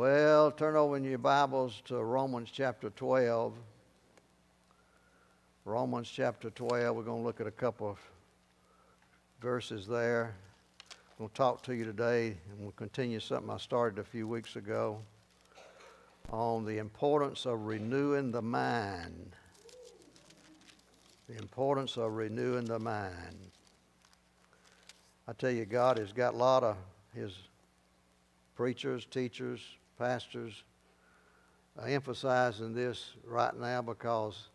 Well, turn over in your Bibles to Romans chapter 12. Romans chapter 12. We're going to look at a couple of verses there. I'm going to talk to you today, and we'll continue something I started a few weeks ago on the importance of renewing the mind. The importance of renewing the mind. I tell you, God has got a lot of His preachers, teachers, pastors uh, emphasizing this right now because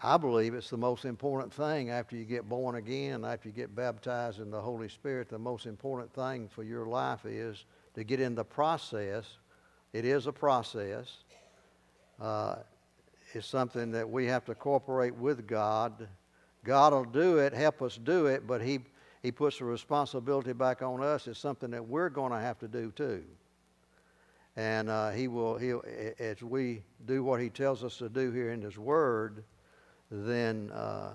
I believe it's the most important thing after you get born again, after you get baptized in the Holy Spirit. The most important thing for your life is to get in the process. It is a process. Uh, it's something that we have to cooperate with God. God will do it, help us do it, but He, he puts the responsibility back on us. It's something that we're going to have to do too. And uh, He will, he as we do what He tells us to do here in His Word, then uh,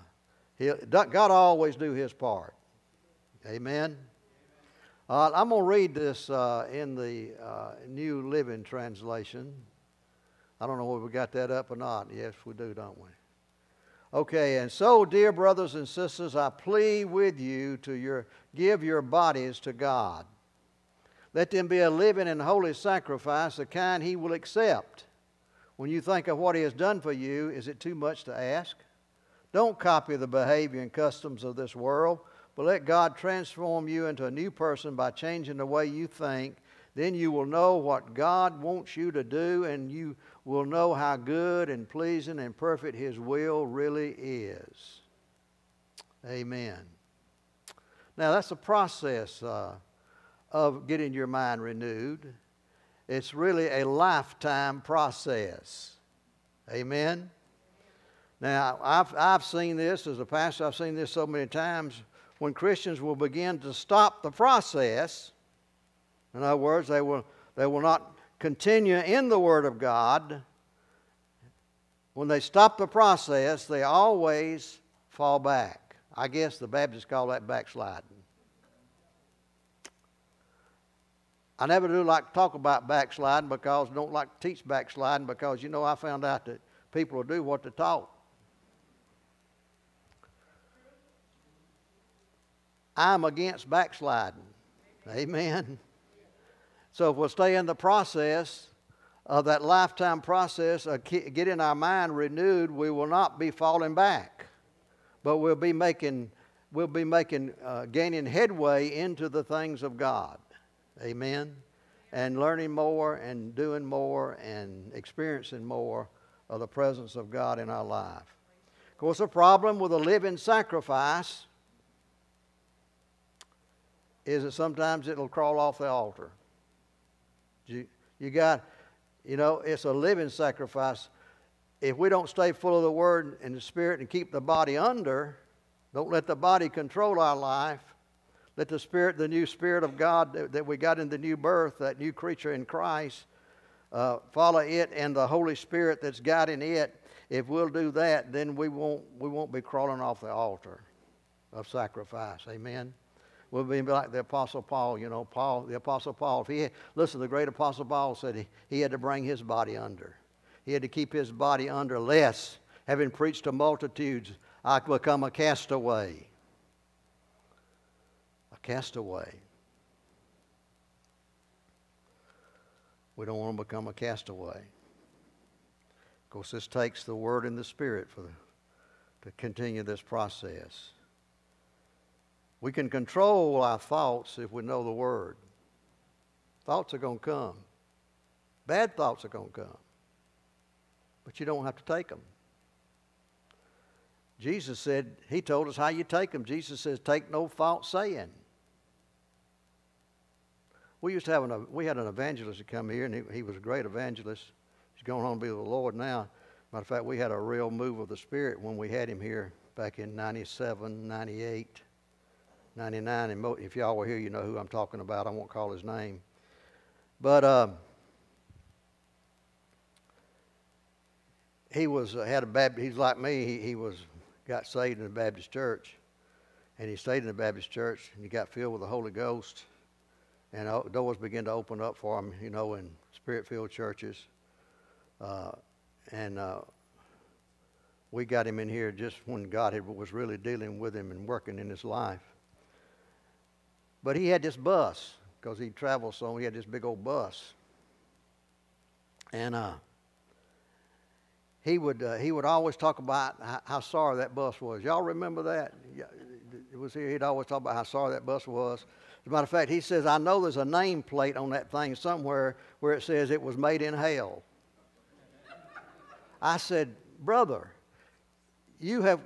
God always do His part. Amen. Uh, I'm going to read this uh, in the uh, New Living Translation. I don't know if we got that up or not. Yes, we do, don't we? Okay, and so, dear brothers and sisters, I plead with you to your, give your bodies to God. Let them be a living and holy sacrifice, the kind He will accept. When you think of what He has done for you, is it too much to ask? Don't copy the behavior and customs of this world, but let God transform you into a new person by changing the way you think. Then you will know what God wants you to do, and you will know how good and pleasing and perfect His will really is. Amen. Now, that's a process uh, of getting your mind renewed. It's really a lifetime process. Amen. Now, I've, I've seen this as a pastor, I've seen this so many times when Christians will begin to stop the process. In other words, they will, they will not continue in the Word of God. When they stop the process, they always fall back. I guess the Baptists call that backsliding. I never do like to talk about backsliding because I don't like to teach backsliding because you know I found out that people will do what they taught. I'm against backsliding. Amen. So if we'll stay in the process of that lifetime process of getting our mind renewed, we will not be falling back, but we'll be making, we'll be making, uh, gaining headway into the things of God. Amen. And learning more and doing more and experiencing more of the presence of God in our life. Of course, the problem with a living sacrifice is that sometimes it'll crawl off the altar. You, you got, you know, it's a living sacrifice. If we don't stay full of the Word and the Spirit and keep the body under, don't let the body control our life. Let the Spirit, the new Spirit of God that, that we got in the new birth, that new creature in Christ, uh, follow it and the Holy Spirit that's guiding it. If we'll do that, then we won't, we won't be crawling off the altar of sacrifice. Amen. We'll be like the Apostle Paul, you know, Paul, the Apostle Paul. If he had, listen, the great Apostle Paul said he, he had to bring his body under. He had to keep his body under, lest, having preached to multitudes, I become a castaway. Castaway. We don't want to become a castaway. Of course, this takes the Word and the Spirit for the, to continue this process. We can control our thoughts if we know the Word. Thoughts are going to come. Bad thoughts are going to come. But you don't have to take them. Jesus said, He told us how you take them. Jesus says, Take no false saying. We used to have an, we had an evangelist to come here, and he, he was a great evangelist. He's going home to be with the Lord now. Matter of fact, we had a real move of the Spirit when we had him here back in 97, 98. 99. And if y'all were here, you know who I'm talking about. I won't call his name. But uh, he was uh, had a Baptist. He's like me. He, he was got saved in the Baptist church, and he stayed in the Baptist church, and he got filled with the Holy Ghost, and doors began to open up for him, you know, in spirit-filled churches. Uh, and uh, we got him in here just when God had, was really dealing with him and working in his life. But he had this bus because he traveled so. He had this big old bus, and uh, he would uh, he would always talk about how, how, sorry that bus was. Y'all remember that? It was here. He'd always talk about how sorry that bus was. As a matter of fact, he says, "I know there's a name plate on that thing somewhere where it says it was made in hell." I said, "Brother, you have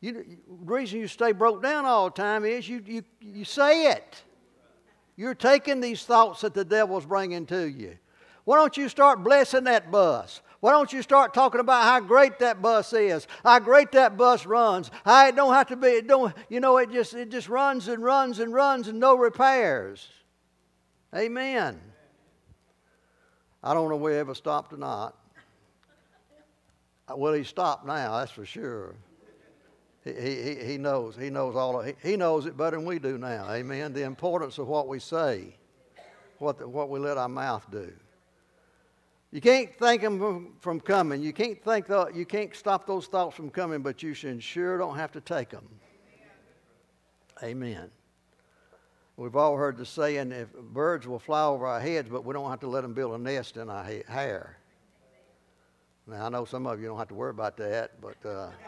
you, the reason you stay broke down all the time is you, you, you say it. You're taking these thoughts that the devil's bringing to you. Why don't you start blessing that bus? Why don't you start talking about how great that bus is, how great that bus runs, how it don't have to be, it don't, you know, it just, it just runs and runs and runs and no repairs. Amen. I don't know whether he ever stopped or not. Well, he stopped now, that's for sure. He, he, he knows. He knows all of, he, he knows it better than we do now. Amen. The importance of what we say, what, the, what we let our mouth do. You can't thank them from, coming. You can't think the, you can't stop those thoughts from coming, but you should sure don't have to take them. Amen. We've all heard the saying, if birds will fly over our heads, but we don't have to let them build a nest in our hair. Now, I know some of you don't have to worry about that, but uh,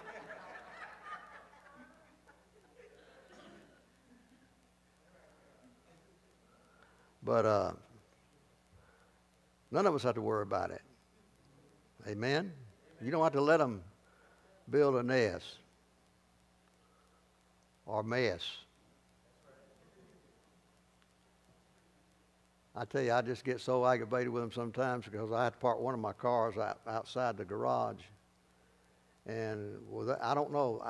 But uh, none of us have to worry about it. Amen? You don't have to let them build a nest or mess. I tell you, I just get so aggravated with them sometimes because I have to park one of my cars out, outside the garage. And well, I don't know,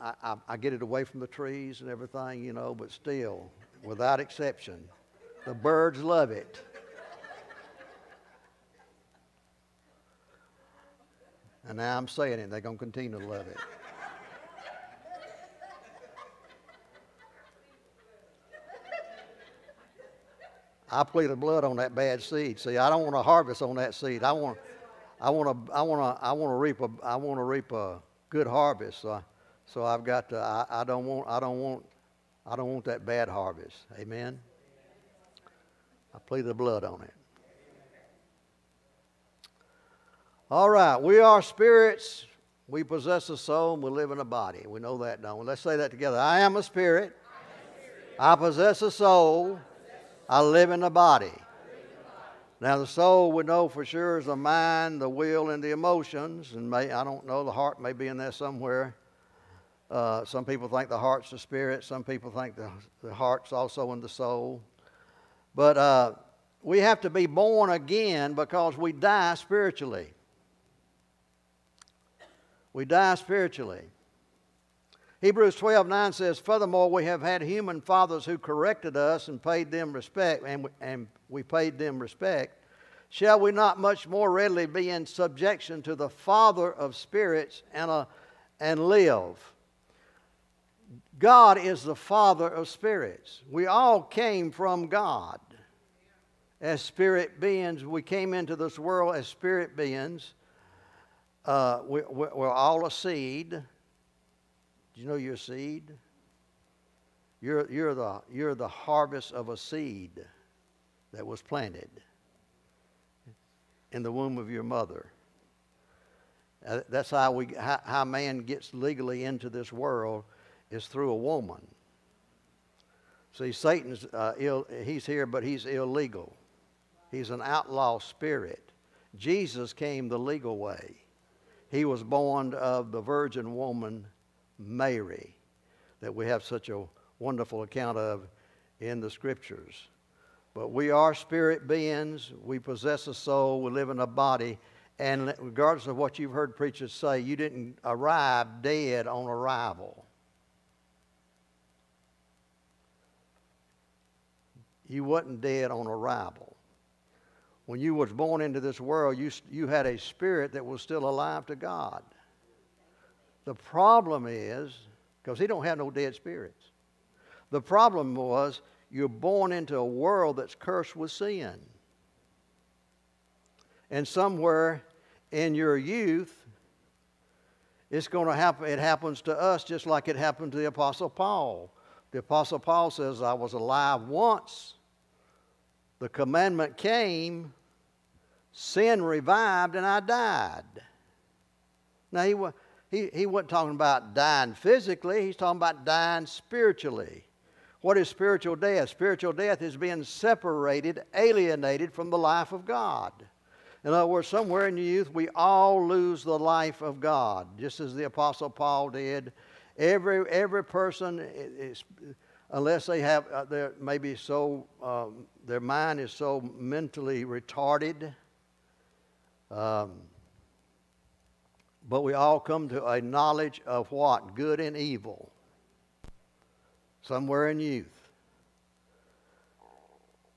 I, I, I get it away from the trees and everything, you know, but still, without exception, the birds love it. And now I'm saying it, they're going to continue to love it. I plead the blood on that bad seed. See, I don't want to harvest on that seed. I want, I want to, I want to, I want to reap a, I want to reap a good harvest. So, so I've got to. I, I don't want, I don't want, I don't want that bad harvest. Amen. I plead the blood on it. All right, we are spirits. We possess a soul and we live in a body. We know that, don't we? Let's say that together. I am a spirit. I possess a soul. I live in a body. Now, the soul we know for sure is the mind, the will, and the emotions. And may, I don't know, the heart may be in there somewhere. Uh, some people think the heart's the spirit. Some people think the, the heart's also in the soul. But uh, we have to be born again because we die spiritually. We die spiritually. Hebrews 12 9 says, Furthermore, we have had human fathers who corrected us and paid them respect, and we, and we paid them respect. Shall we not much more readily be in subjection to the Father of spirits and, uh, and live? God is the Father of spirits. We all came from God as spirit beings. We came into this world as spirit beings. Uh, we, are all a seed. Do you know you're a seed? You're, you're, the, you're the harvest of a seed that was planted in the womb of your mother. Uh, that's how, we, how, how man gets legally into this world is through a woman. See, Satan's uh, Ill, he's here, but he's illegal. He's an outlaw spirit. Jesus came the legal way. He was born of the virgin woman Mary, that we have such a wonderful account of in the scriptures. But we are spirit beings. We possess a soul. We live in a body. And regardless of what you've heard preachers say, you didn't arrive dead on arrival. You wasn't dead on arrival when you was born into this world, you, you had a spirit that was still alive to God. The problem is, because he don't have no dead spirits. The problem was you're born into a world that's cursed with sin. And somewhere in your youth, it's going to happen. It happens to us just like it happened to the Apostle Paul. The Apostle Paul says, I was alive once. The commandment came, sin revived, and I died. Now, he, he, he wasn't talking about dying physically, he's talking about dying spiritually. What is spiritual death? Spiritual death is being separated, alienated from the life of God. In other words, somewhere in your youth, we all lose the life of God, just as the Apostle Paul did. Every, every person, unless they have, uh, they're maybe so, um, their mind is so mentally retarded. Um, but we all come to a knowledge of what? Good and evil. Somewhere in youth.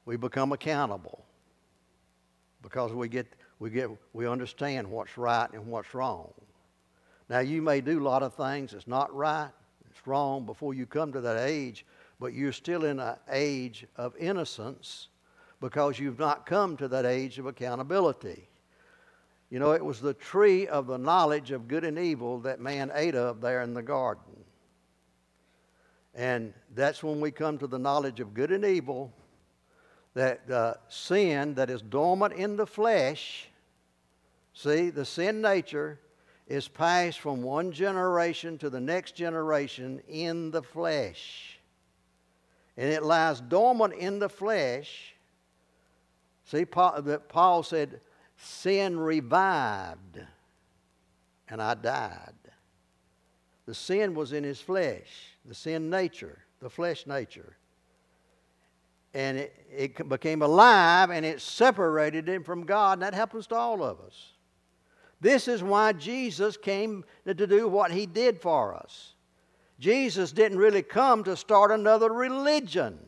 We become accountable because we get we get we understand what's right and what's wrong. Now you may do a lot of things that's not right, it's wrong before you come to that age, but you're still in an age of innocence because you've not come to that age of accountability. You know, it was the tree of the knowledge of good and evil that man ate of there in the garden. And that's when we come to the knowledge of good and evil that sin that is dormant in the flesh, see, the sin nature is passed from one generation to the next generation in the flesh. And it lies dormant in the flesh. See, Paul, Paul said, sin revived, and I died. The sin was in his flesh, the sin nature, the flesh nature and it, it became alive and it separated him from God, and that happens to all of us. This is why Jesus came to do what he did for us. Jesus didn't really come to start another religion.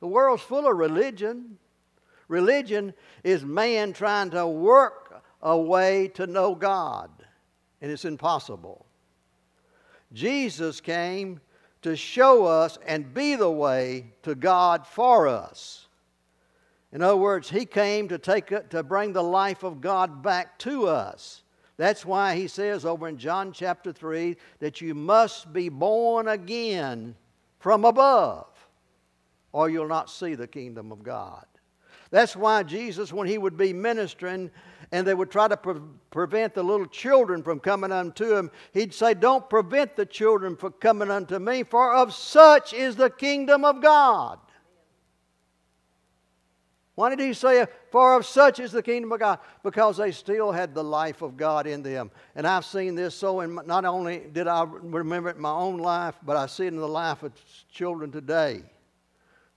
The world's full of religion. Religion is man trying to work a way to know God, and it's impossible. Jesus came to show us and be the way to God for us. In other words, He came to, take, to bring the life of God back to us. That's why He says over in John chapter 3 that you must be born again from above, or you'll not see the kingdom of God. That's why Jesus, when He would be ministering, and they would try to pre- prevent the little children from coming unto him, he'd say, Don't prevent the children from coming unto me, for of such is the kingdom of God. Why did he say, For of such is the kingdom of God? Because they still had the life of God in them. And I've seen this so, and not only did I remember it in my own life, but I see it in the life of children today.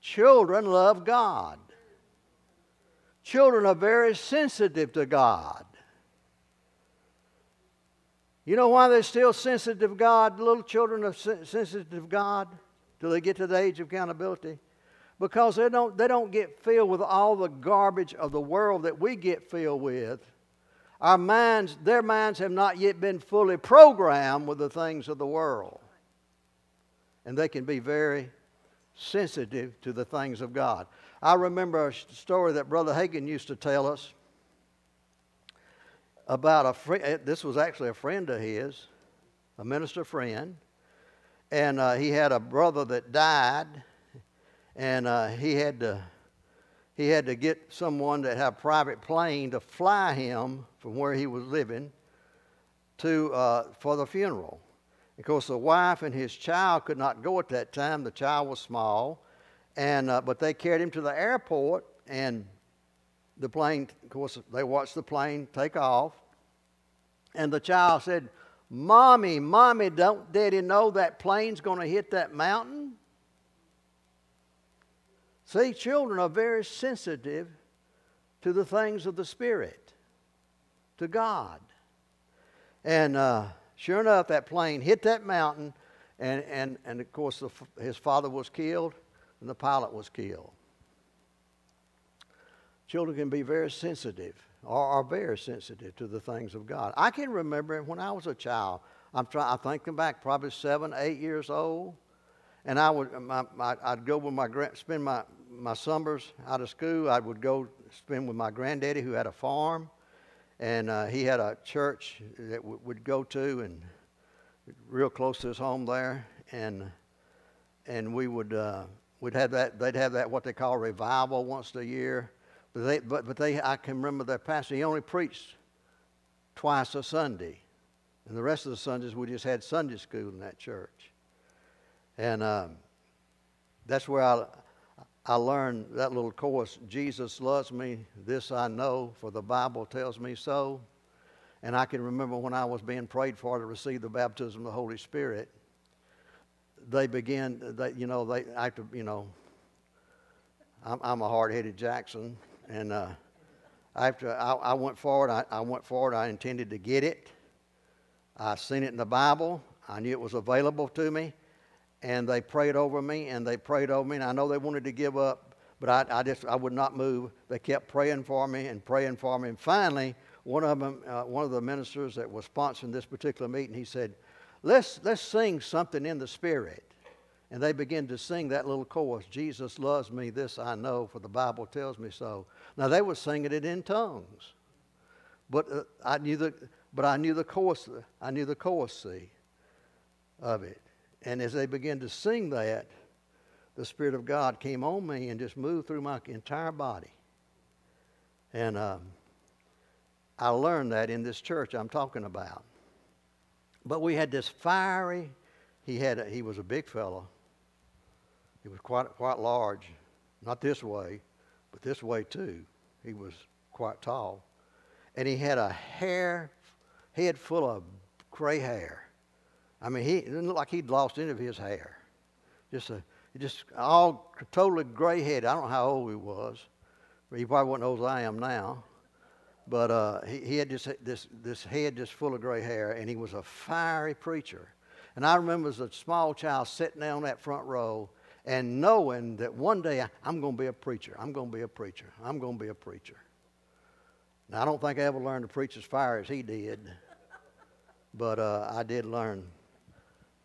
Children love God. Children are very sensitive to God. You know why they're still sensitive to God? Little children are sensitive to God till they get to the age of accountability. Because they don't, they don't get filled with all the garbage of the world that we get filled with. Our minds, their minds have not yet been fully programmed with the things of the world. And they can be very sensitive to the things of God. I remember a story that Brother Hagin used to tell us about a friend. Eh, this was actually a friend of his, a minister friend. And uh, he had a brother that died, and uh, he had to he had to get someone that had a private plane to fly him from where he was living to uh, for the funeral. Of course, the wife and his child could not go at that time. The child was small, and, uh, but they carried him to the airport, and the plane, of course, they watched the plane take off. And the child said, Mommy, Mommy, don't Daddy know that plane's going to hit that mountain? See, children are very sensitive to the things of the Spirit, to God. And uh, sure enough, that plane hit that mountain, and, and, and of course, the, his father was killed and the pilot was killed. Children can be very sensitive or are very sensitive to the things of God. I can remember when I was a child, I'm, trying, I'm thinking back, probably seven, eight years old, and I would, my, my, I'd go with my, grand, spend my, my summers out of school, I would go spend with my granddaddy who had a farm, and uh, he had a church that w- would go to, and real close to his home there, and and we would uh, we'd have that they'd have that what they call revival once a year, but they but but they I can remember their pastor he only preached twice a Sunday, and the rest of the Sundays we just had Sunday school in that church, and um, that's where I I learned that little chorus, Jesus loves me, this I know, for the Bible tells me so. And I can remember when I was being prayed for to receive the baptism of the Holy Spirit, they began, they, you know, they, after, you know, I'm, I'm a hard-headed Jackson, and uh, after I, I went forward, I, I went forward, I intended to get it. I seen it in the Bible. I knew it was available to me and they prayed over me and they prayed over me and i know they wanted to give up but i, I just i would not move. They kept praying for me and praying for me and finally one of them uh, one of the ministers that was sponsoring this particular meeting he said let's let's sing something in the spirit. And they began to sing that little chorus jesus loves me this i know for the bible tells me so. Now they were singing it in tongues but uh, i knew the but i knew the chorus i knew the chorus of it and as they began to sing that, the Spirit of God came on me and just moved through my entire body. And um, I learned that in this church I'm talking about. But we had this fiery, he, had a, he was a big fellow. He was quite, quite large. Not this way, but this way too. He was quite tall. And he had a hair, head full of gray hair. I mean, he didn't look like he'd lost any of his hair. Just a, just all totally gray headed. I don't know how old he was. He probably wasn't old as I am now. But uh, he, he had this, this, this head just full of gray hair, and he was a fiery preacher. And I remember as a small child sitting down that front row and knowing that one day I'm going to be a preacher. I'm going to be a preacher. I'm going to be a preacher. Now, I don't think I ever learned to preach as fire as he did, but uh, I did learn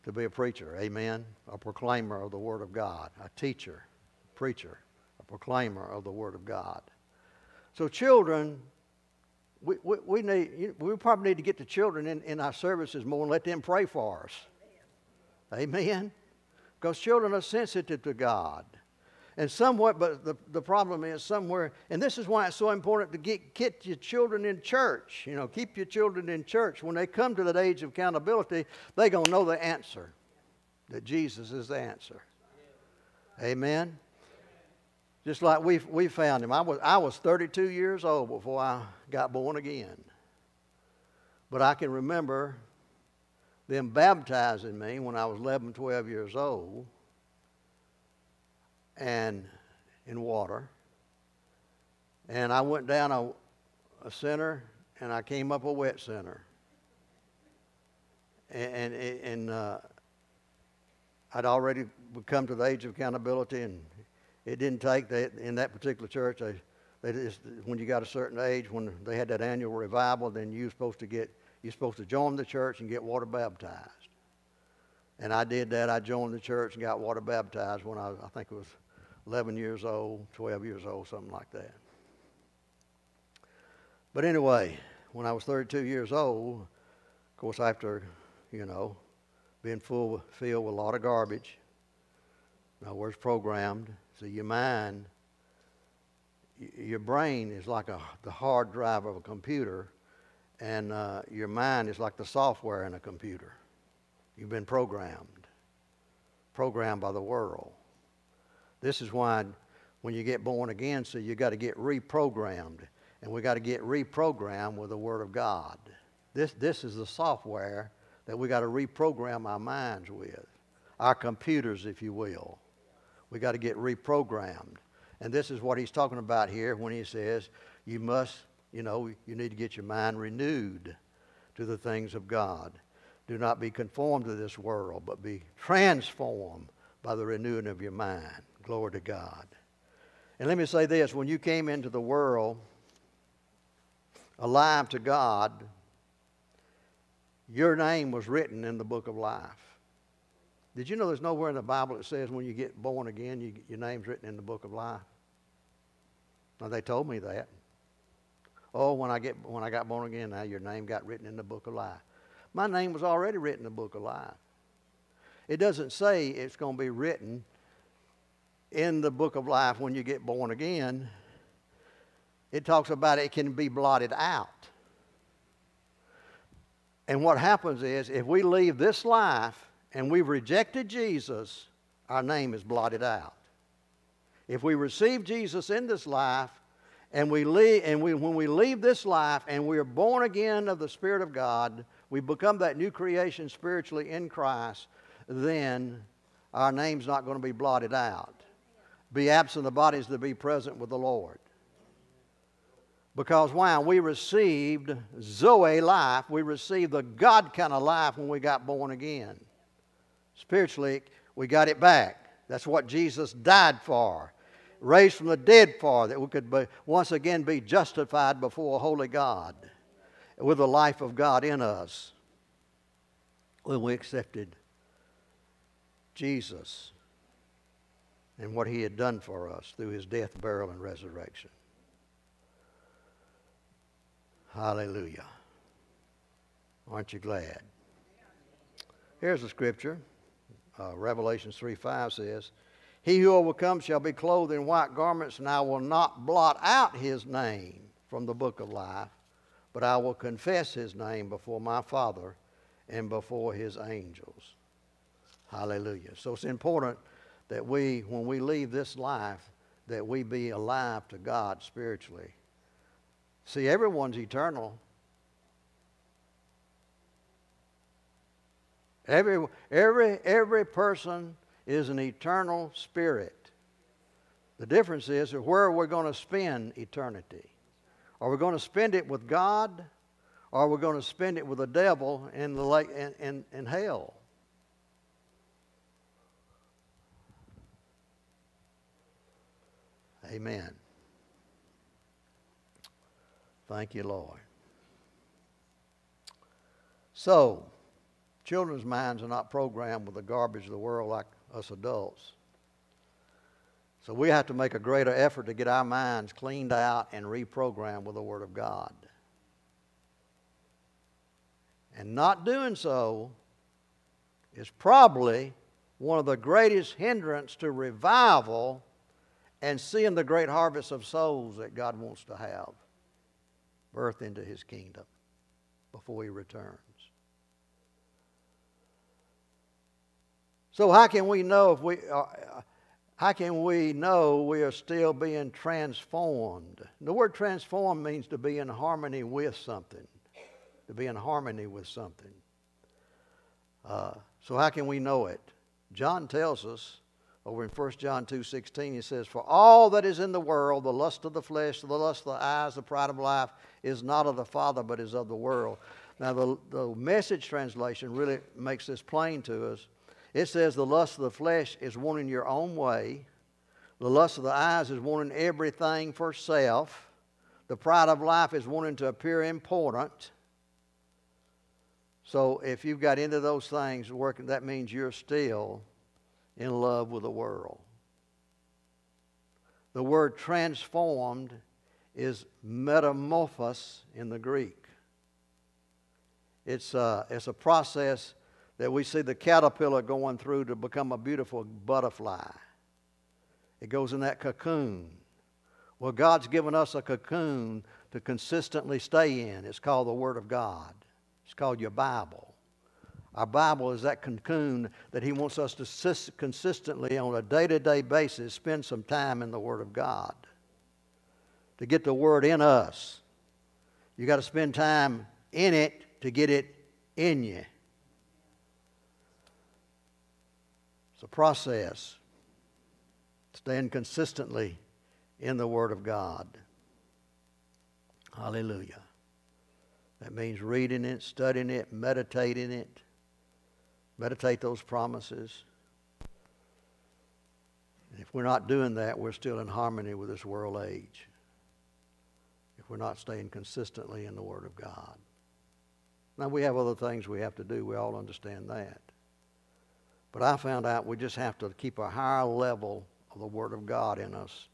to be a preacher, amen, a proclaimer of the Word of God, a teacher, a preacher, a proclaimer of the Word of God. So, children, we, we, we, need, we probably need to get the children in, in our services more and let them pray for us. Amen? Because children are sensitive to God. And somewhat, but the, the problem is somewhere, and this is why it's so important to get, get your children in church. You know, keep your children in church. When they come to that age of accountability, they're going to know the answer that Jesus is the answer. Amen? Just like we, we found him. I was, I was 32 years old before I got born again. But I can remember them baptizing me when I was 11, 12 years old and in water. And I went down a, a center and I came up a wet center. And, and, and uh, I'd already come to the age of accountability, and it didn't take that in that particular church. They, they just, when you got a certain age, when they had that annual revival, then you're supposed to get you're supposed to join the church and get water baptized. And I did that. I joined the church and got water baptized when I, I think it was 11 years old, 12 years old, something like that. But anyway, when I was 32 years old, of course, after, you know, being full, filled with a lot of garbage, now where's programmed, so your mind, your brain is like a, the hard drive of a computer, and uh, your mind is like the software in a computer. You've been programmed, programmed by the world. This is why when you get born again, so you got to get reprogrammed. And we got to get reprogrammed with the Word of God. This, this is the software that we got to reprogram our minds with, our computers, if you will. We got to get reprogrammed. And this is what he's talking about here when he says, you must, you know, you need to get your mind renewed to the things of God. Do not be conformed to this world, but be transformed by the renewing of your mind. Glory to God. And let me say this when you came into the world alive to God, your name was written in the book of life. Did you know there's nowhere in the Bible that says when you get born again, you, your name's written in the book of life? Now, they told me that. Oh, when I, get, when I got born again, now your name got written in the book of life. My name was already written in the book of life. It doesn't say it's going to be written in the book of life when you get born again. It talks about it can be blotted out. And what happens is if we leave this life and we've rejected Jesus, our name is blotted out. If we receive Jesus in this life and we leave and we, when we leave this life and we are born again of the Spirit of God, we become that new creation spiritually in Christ, then our name's not going to be blotted out. Be absent the bodies to be present with the Lord. Because why? We received Zoe life. We received the God kind of life when we got born again. Spiritually, we got it back. That's what Jesus died for. Raised from the dead for, that we could be, once again be justified before a holy God with the life of God in us when we accepted Jesus and what he had done for us through his death, burial, and resurrection. Hallelujah. Aren't you glad? Here's the scripture. Uh, Revelations 3 5 says, He who overcomes shall be clothed in white garments, and I will not blot out his name from the book of life, but I will confess his name before my Father and before his angels. Hallelujah. So it's important that we, when we leave this life, that we be alive to God spiritually. See, everyone's eternal. Every, every, every person is an eternal spirit. The difference is where we're going to spend eternity. Are we going to spend it with God or are we going to spend it with the devil in, the lake, in, in, in hell? Amen. Thank you, Lord. So, children's minds are not programmed with the garbage of the world like us adults. So we have to make a greater effort to get our minds cleaned out and reprogrammed with the Word of God. And not doing so is probably one of the greatest hindrance to revival and seeing the great harvest of souls that God wants to have birth into his kingdom before he returns. So how can we know if we uh, how can we know we are still being transformed? The word transform means to be in harmony with something, to be in harmony with something. Uh, so how can we know it? John tells us over in 1 John 2.16, he says, For all that is in the world, the lust of the flesh, the lust of the eyes, the pride of life, is not of the Father, but is of the world. Now, the, the message translation really makes this plain to us. It says the lust of the flesh is wanting your own way. The lust of the eyes is wanting everything for self. The pride of life is wanting to appear important. So if you've got into those things working, that means you're still in love with the world. The word transformed is metamorphos in the Greek. It's a, it's a process that we see the caterpillar going through to become a beautiful butterfly. It goes in that cocoon. Well, God's given us a cocoon to consistently stay in. It's called the Word of God, it's called your Bible. Our Bible is that cocoon that He wants us to consistently, on a day to day basis, spend some time in the Word of God. To get the Word in us, you got to spend time in it to get it in you. It's a process. Staying consistently in the Word of God. Hallelujah. That means reading it, studying it, meditating it Meditate those promises. And if we're not doing that, we're still in harmony with this world age. If we're not staying consistently in the Word of God. Now, we have other things we have to do. We all understand that. But I found out we just have to keep a higher level of the Word of God in us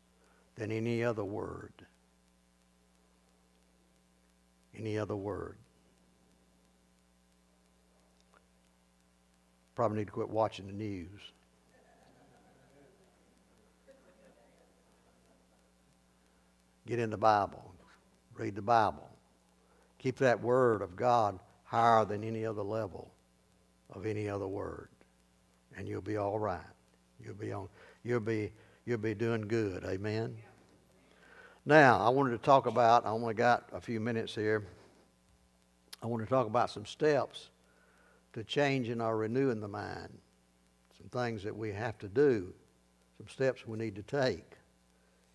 than any other word. Any other word. Probably need to quit watching the news. Get in the Bible. Read the Bible. Keep that word of God higher than any other level of any other word. And you'll be all right. You'll be on you'll be you'll be doing good. Amen. Now, I wanted to talk about, I only got a few minutes here. I want to talk about some steps to changing or renewing the mind. Some things that we have to do, some steps we need to take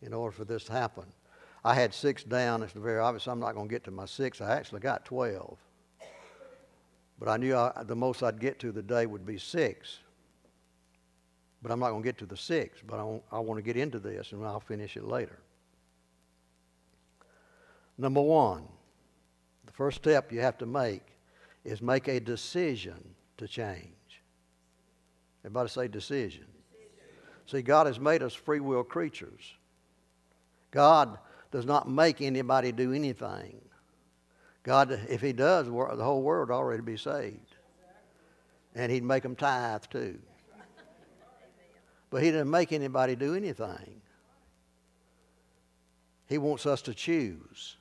in order for this to happen. I had six down. It's very obvious I'm not going to get to my six. I actually got 12. But I knew I, the most I'd get to the day would be six. But I'm not going to get to the six. But I, I want to get into this and I'll finish it later. Number one, the first step you have to make is make a decision to change. Everybody say decision. decision. See, God has made us free will creatures. God does not make anybody do anything. God, if He does, the whole world would already be saved. And He'd make them tithe too. But He didn't make anybody do anything. He wants us to choose.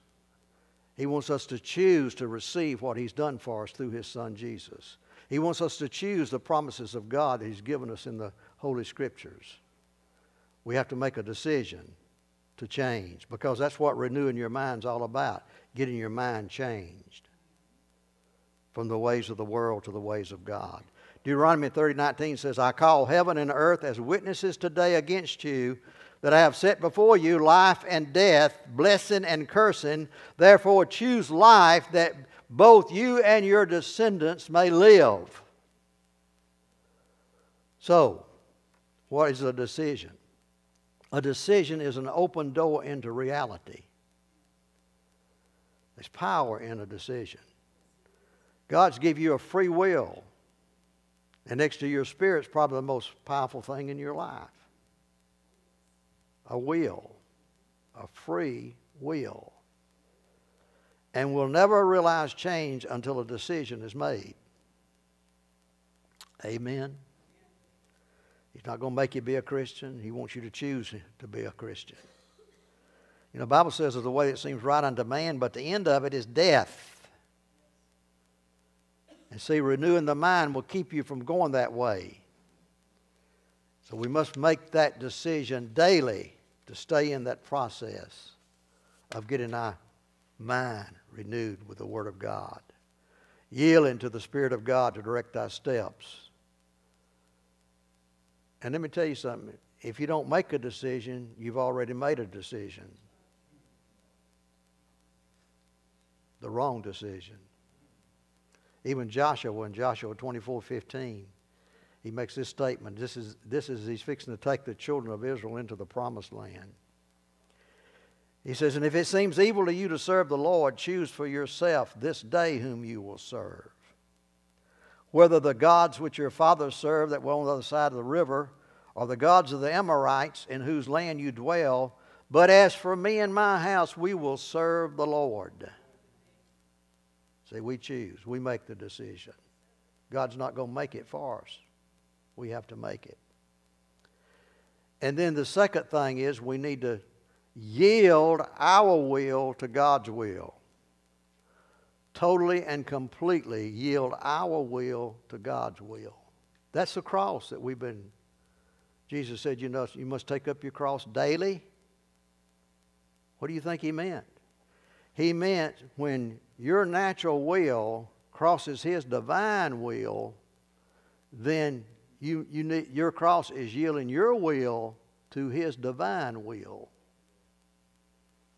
He wants us to choose to receive what He's done for us through His Son Jesus. He wants us to choose the promises of God that He's given us in the Holy Scriptures. We have to make a decision to change because that's what renewing your mind's all about getting your mind changed from the ways of the world to the ways of God. Deuteronomy 30 19 says, I call heaven and earth as witnesses today against you that I have set before you life and death, blessing and cursing. Therefore, choose life that both you and your descendants may live. So, what is a decision? A decision is an open door into reality. There's power in a decision. God's give you a free will. And next to your spirit probably the most powerful thing in your life a will, a free will. And we'll never realize change until a decision is made. Amen. He's not going to make you be a Christian. He wants you to choose to be a Christian. You know, the Bible says there's a way that seems right unto man, but the end of it is death. And see, renewing the mind will keep you from going that way. So we must make that decision daily to stay in that process of getting our mind renewed with the Word of God, yielding to the Spirit of God to direct our steps. And let me tell you something if you don't make a decision, you've already made a decision. The wrong decision. Even Joshua in Joshua 24 15 he makes this statement. This is, this is he's fixing to take the children of Israel into the promised land. He says, And if it seems evil to you to serve the Lord, choose for yourself this day whom you will serve. Whether the gods which your fathers served that were on the other side of the river, or the gods of the Amorites in whose land you dwell, but as for me and my house, we will serve the Lord. See, we choose, we make the decision. God's not going to make it for us. We have to make it. And then the second thing is we need to yield our will to God's will. Totally and completely yield our will to God's will. That's the cross that we've been. Jesus said, you know, you must take up your cross daily. What do you think he meant? He meant when your natural will crosses his divine will, then you, you need, your cross is yielding your will to His divine will.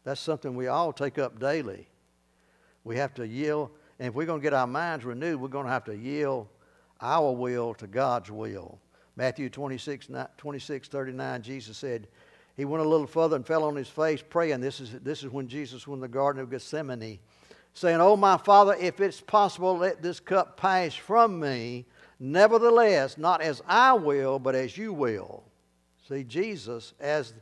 That's something we all take up daily. We have to yield, and if we're going to get our minds renewed, we're going to have to yield our will to God's will. Matthew 26, 26 39, Jesus said, He went a little further and fell on his face praying. This is, this is when Jesus was in the Garden of Gethsemane, saying, Oh, my Father, if it's possible, let this cup pass from me. Nevertheless, not as I will, but as you will. See, Jesus, as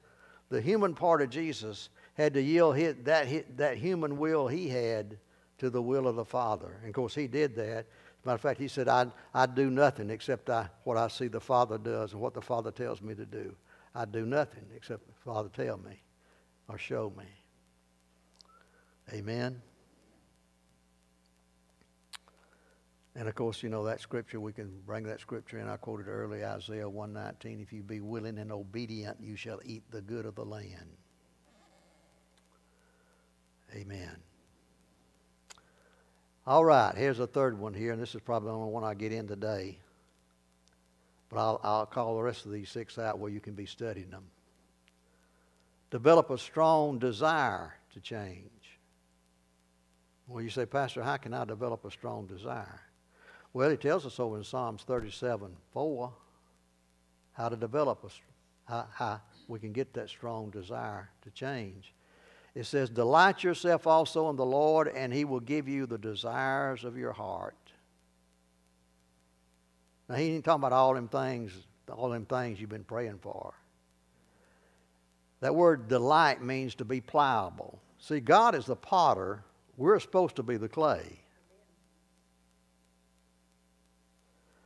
the human part of Jesus, had to yield his, that, that human will he had to the will of the Father. And of course, he did that. As a matter of fact, he said, I, I do nothing except I, what I see the Father does and what the Father tells me to do. I do nothing except the Father tell me or show me. Amen. And of course, you know that scripture, we can bring that scripture in. I quoted early Isaiah 119, if you be willing and obedient, you shall eat the good of the land. Amen. All right, here's a third one here, and this is probably the only one I get in today. But I'll, I'll call the rest of these six out where you can be studying them. Develop a strong desire to change. Well, you say, Pastor, how can I develop a strong desire? Well, he tells us over in Psalms 37 4 how to develop us, how, how we can get that strong desire to change. It says, Delight yourself also in the Lord, and he will give you the desires of your heart. Now, he ain't talking about all them things, all them things you've been praying for. That word delight means to be pliable. See, God is the potter. We're supposed to be the clay.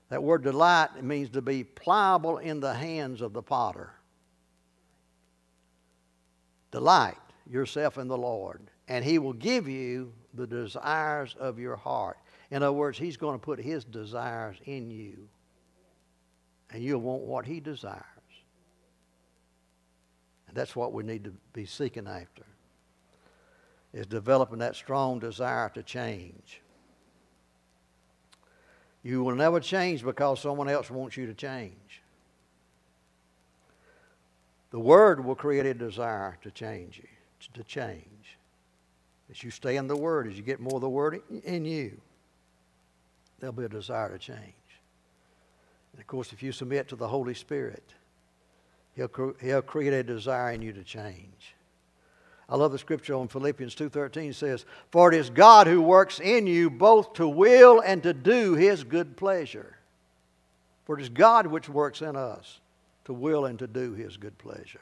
That word delight means to be pliable in the hands of the potter. Delight yourself in the Lord, and He will give you the desires of your heart. In other words, He's going to put His desires in you, and you'll want what He desires. And that's what we need to be seeking after, is developing that strong desire to change. You will never change because someone else wants you to change. The Word will create a desire to change you to change. As you stay in the Word, as you get more of the Word in you, there'll be a desire to change. And of course, if you submit to the Holy Spirit, He'll, he'll create a desire in you to change. I love the scripture on Philippians 2.13 says, For it is God who works in you both to will and to do His good pleasure. For it is God which works in us to will and to do His good pleasure.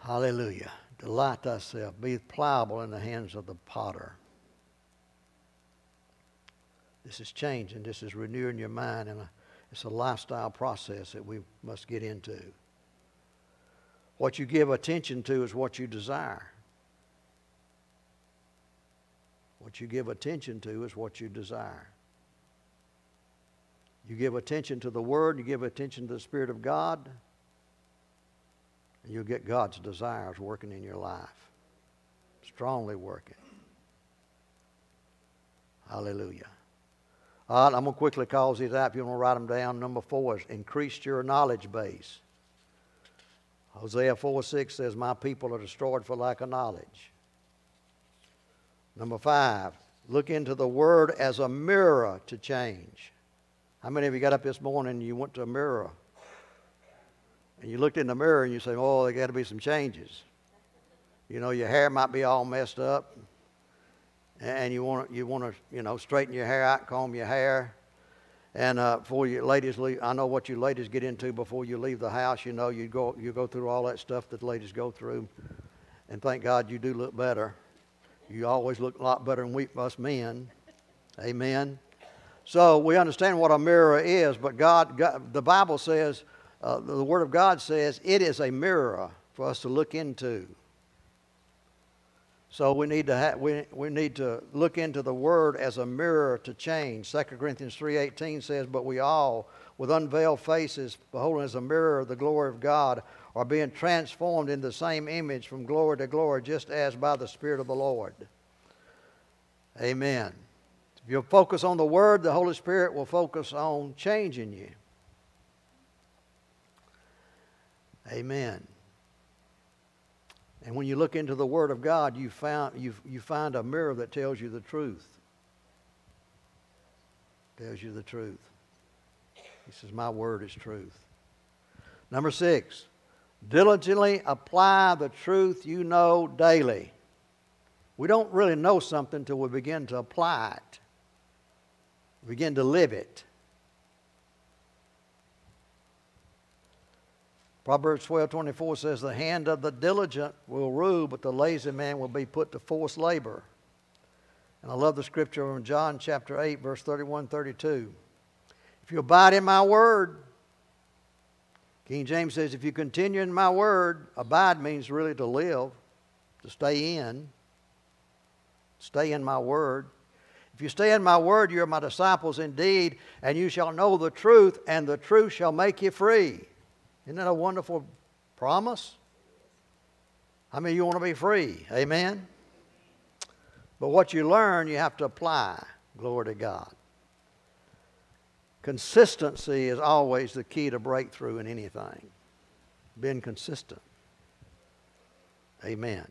Hallelujah. Delight thyself. Be pliable in the hands of the potter. This is changing. This is renewing your mind, and it's a lifestyle process that we must get into. What you give attention to is what you desire. What you give attention to is what you desire. You give attention to the Word, you give attention to the Spirit of God, and you'll get God's desires working in your life. Strongly working. Hallelujah. All right, I'm going to quickly call these out. If you want to write them down, number four is increase your knowledge base. Hosea 4 6 says, My people are destroyed for lack of knowledge. Number five, look into the Word as a mirror to change. How many of you got up this morning and you went to a mirror and you looked in the mirror and you say, oh, there got to be some changes. You know, your hair might be all messed up, and you want you want to, you know, straighten your hair out, comb your hair. And uh, you ladies leave, I know what you ladies get into before you leave the house. You know, you go, you go through all that stuff that the ladies go through, and thank God you do look better. You always look a lot better than we us men. Amen. So we understand what a mirror is, but God, God the Bible says uh, the Word of God says it is a mirror for us to look into. So we need to ha- we, we need to look into the Word as a mirror to change. 2 Corinthians 3.18 says, But we all, with unveiled faces, beholding as a mirror the glory of God, are being transformed in the same image from glory to glory, just as by the Spirit of the Lord. Amen. If you focus on the Word, the Holy Spirit will focus on changing you. Amen. And when you look into the Word of God, you, found, you, you find a mirror that tells you the truth. Tells you the truth. He says, My Word is truth. Number six, diligently apply the truth you know daily. We don't really know something until we begin to apply it. Begin to live it. Proverbs 12 24 says, The hand of the diligent will rule, but the lazy man will be put to forced labor. And I love the scripture from John chapter 8, verse 31 32. If you abide in my word, King James says, if you continue in my word, abide means really to live, to stay in. Stay in my word. If you stay in my word, you are my disciples indeed, and you shall know the truth, and the truth shall make you free. Isn't that a wonderful promise? I mean, you want to be free. Amen? But what you learn, you have to apply. Glory to God. Consistency is always the key to breakthrough in anything. Being consistent. Amen.